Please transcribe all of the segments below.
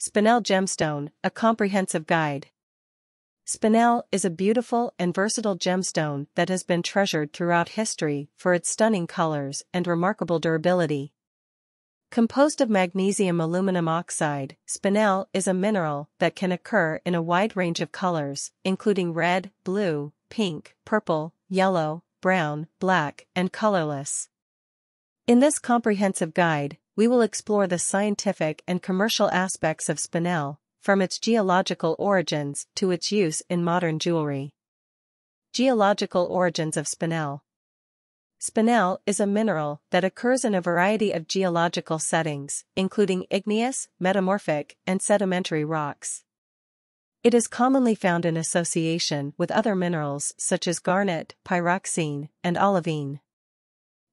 Spinel Gemstone, a comprehensive guide. Spinel is a beautiful and versatile gemstone that has been treasured throughout history for its stunning colors and remarkable durability. Composed of magnesium aluminum oxide, spinel is a mineral that can occur in a wide range of colors, including red, blue, pink, purple, yellow, brown, black, and colorless. In this comprehensive guide, we will explore the scientific and commercial aspects of spinel, from its geological origins to its use in modern jewelry. Geological origins of spinel. Spinel is a mineral that occurs in a variety of geological settings, including igneous, metamorphic, and sedimentary rocks. It is commonly found in association with other minerals such as garnet, pyroxene, and olivine.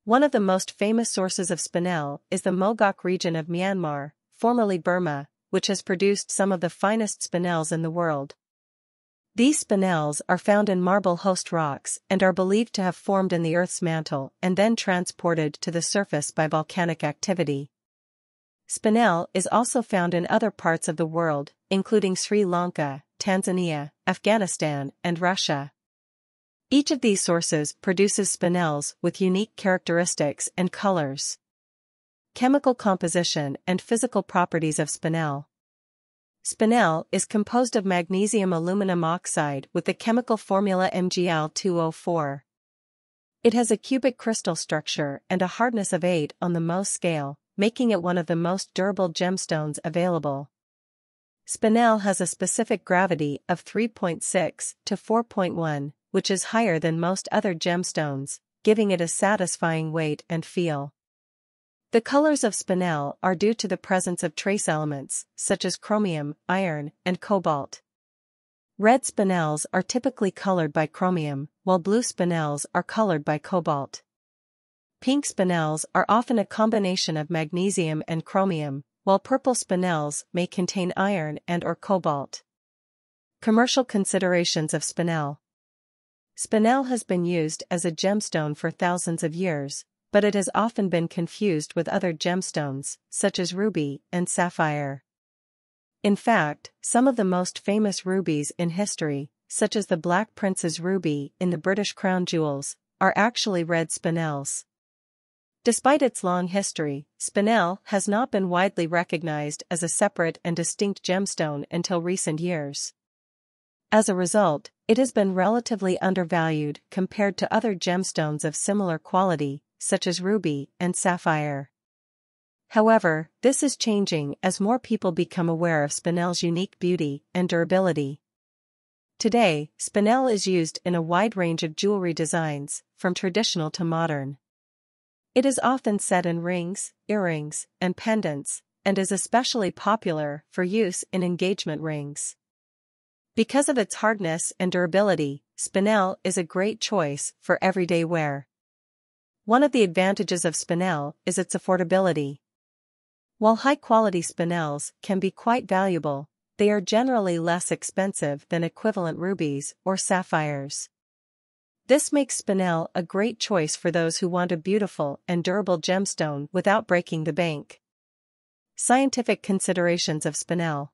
One of the most famous sources of spinel is the Mogok region of Myanmar, formerly Burma, which has produced some of the finest spinels in the world. These spinels are found in marble host rocks and are believed to have formed in the Earth's mantle and then transported to the surface by volcanic activity. Spinel is also found in other parts of the world, including Sri Lanka, Tanzania, Afghanistan, and Russia. Each of these sources produces spinels with unique characteristics and colors. Chemical composition and physical properties of spinel. Spinel is composed of magnesium aluminum oxide with the chemical formula MgAl2O4. It has a cubic crystal structure and a hardness of 8 on the Mohs scale, making it one of the most durable gemstones available. Spinel has a specific gravity of 3.6 to 4.1, which is higher than most other gemstones, giving it a satisfying weight and feel. The colors of spinel are due to the presence of trace elements, such as chromium, iron, and cobalt. Red spinels are typically colored by chromium, while blue spinels are colored by cobalt. Pink spinels are often a combination of magnesium and chromium, while purple spinels may contain iron and or cobalt. Commercial considerations of spinel Spinel has been used as a gemstone for thousands of years, but it has often been confused with other gemstones, such as ruby and sapphire. In fact, some of the most famous rubies in history, such as the Black Prince's ruby in the British crown jewels, are actually red spinels. Despite its long history, spinel has not been widely recognized as a separate and distinct gemstone until recent years. As a result, it has been relatively undervalued compared to other gemstones of similar quality, such as ruby and sapphire. However, this is changing as more people become aware of spinel's unique beauty and durability. Today, spinel is used in a wide range of jewelry designs, from traditional to modern. It is often set in rings, earrings, and pendants, and is especially popular for use in engagement rings. Because of its hardness and durability, spinel is a great choice for everyday wear. One of the advantages of spinel is its affordability. While high-quality spinels can be quite valuable, they are generally less expensive than equivalent rubies or sapphires. This makes spinel a great choice for those who want a beautiful and durable gemstone without breaking the bank. Scientific considerations of spinel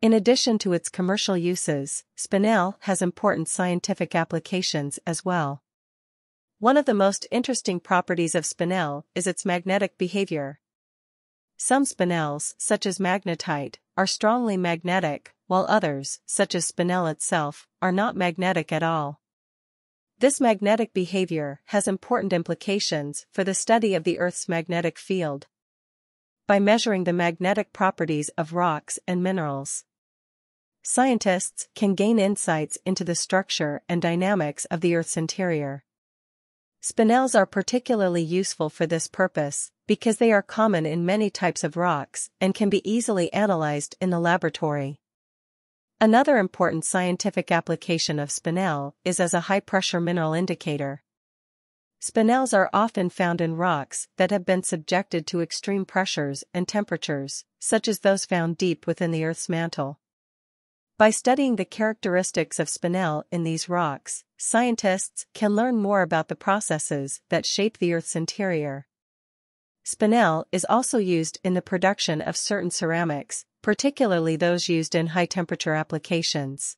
in addition to its commercial uses, spinel has important scientific applications as well. One of the most interesting properties of spinel is its magnetic behavior. Some spinels, such as magnetite, are strongly magnetic, while others, such as spinel itself, are not magnetic at all. This magnetic behavior has important implications for the study of the Earth's magnetic field. By measuring the magnetic properties of rocks and minerals, scientists can gain insights into the structure and dynamics of the Earth's interior. Spinels are particularly useful for this purpose because they are common in many types of rocks and can be easily analyzed in the laboratory. Another important scientific application of spinel is as a high-pressure mineral indicator. Spinels are often found in rocks that have been subjected to extreme pressures and temperatures, such as those found deep within the Earth's mantle. By studying the characteristics of spinel in these rocks, scientists can learn more about the processes that shape the Earth's interior. Spinel is also used in the production of certain ceramics, particularly those used in high-temperature applications.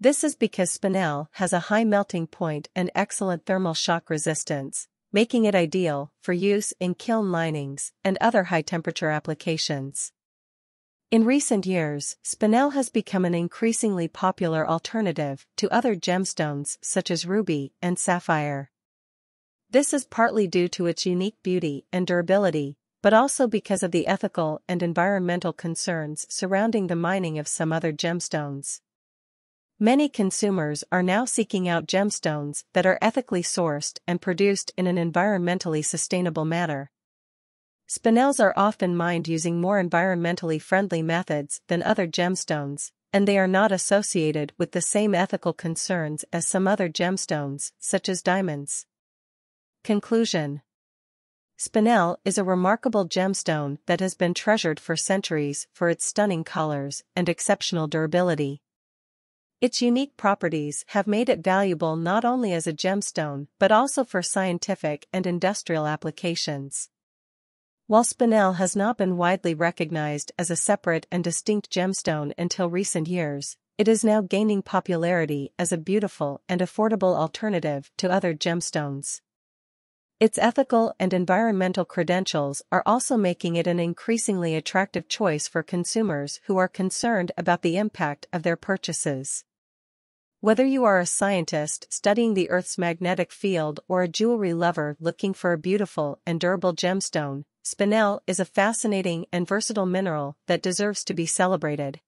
This is because spinel has a high melting point and excellent thermal shock resistance, making it ideal for use in kiln linings and other high-temperature applications. In recent years, spinel has become an increasingly popular alternative to other gemstones such as ruby and sapphire. This is partly due to its unique beauty and durability, but also because of the ethical and environmental concerns surrounding the mining of some other gemstones. Many consumers are now seeking out gemstones that are ethically sourced and produced in an environmentally sustainable manner. Spinels are often mined using more environmentally friendly methods than other gemstones, and they are not associated with the same ethical concerns as some other gemstones, such as diamonds. Conclusion Spinel is a remarkable gemstone that has been treasured for centuries for its stunning colors and exceptional durability. Its unique properties have made it valuable not only as a gemstone but also for scientific and industrial applications. While spinel has not been widely recognized as a separate and distinct gemstone until recent years, it is now gaining popularity as a beautiful and affordable alternative to other gemstones. Its ethical and environmental credentials are also making it an increasingly attractive choice for consumers who are concerned about the impact of their purchases. Whether you are a scientist studying the Earth's magnetic field or a jewelry lover looking for a beautiful and durable gemstone, Spinel is a fascinating and versatile mineral that deserves to be celebrated.